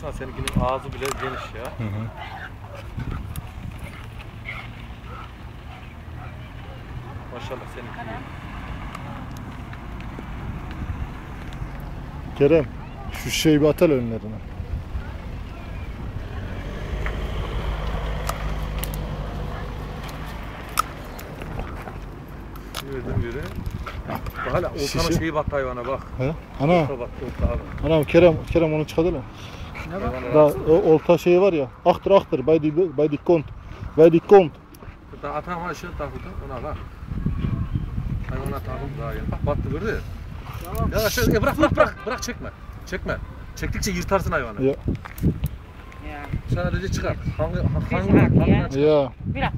Sen seninkinin ağzı bile geniş ya. Hı hı. Maşallah seninki. Kerem şu şeyi bir atal önlerine. Yürüdüm yürü. Bak hala oltanın Şişi. şeyi bak hayvana bak. He? Ana, Olta bak olta abi. anam Kerem, Kerem onu çıkardı Hayvana Da rahatsız. o olta şeyi var ya. Aktır aktır. By the, by the kont. By the kont. Burada atan var ışığı takıldı ona bak. Hayvana takıldı daha yeni. Bak battı gördü. Ya şöyle ya bırak bırak bırak bırak çekme. Çekme. Çektikçe yırtarsın hayvanı. Ya. Ya. Sadece çıkar. Hangi hangi Biz bak ya. hangi Ya. Bir dakika.